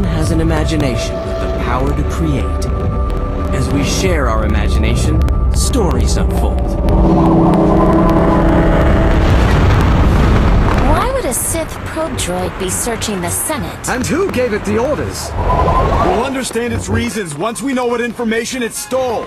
Everyone has an imagination with the power to create. As we share our imagination, stories unfold. Why would a Sith probe droid be searching the Senate? And who gave it the orders? We'll understand its reasons once we know what information it stole.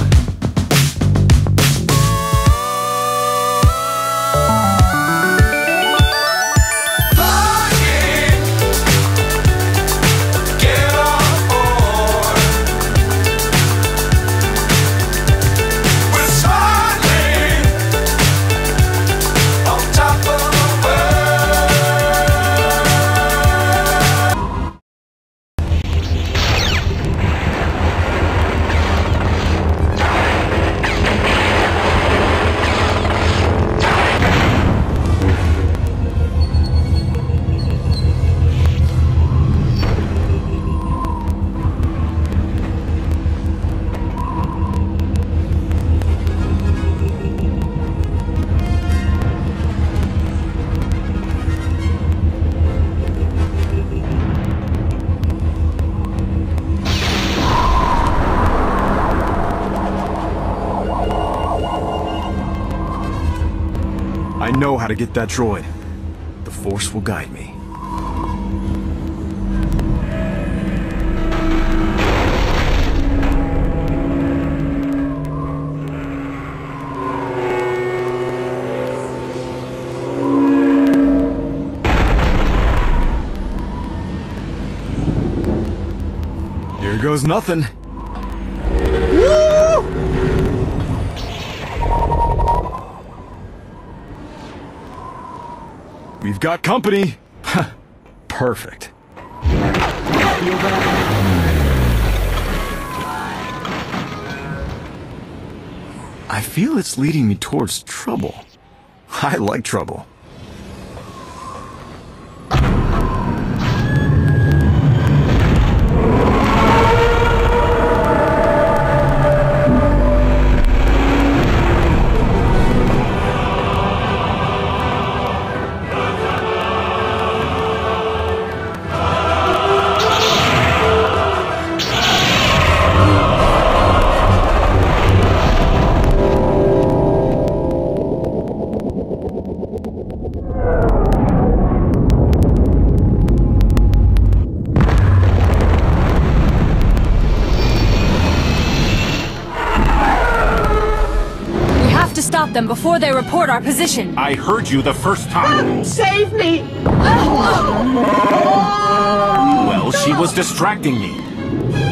Know how to get that droid. The Force will guide me. Here goes nothing. We've got company. Perfect. I feel it's leading me towards trouble. I like trouble. Stop them before they report our position. I heard you the first time. Save me! Well, she was distracting me.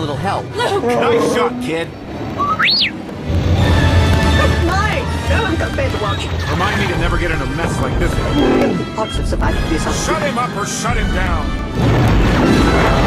Little help. Nice shot, kid. Mine! Go and go bed watch. Remind me to never get in a mess like this again. Pots have survived this. Shut him up or shut him down.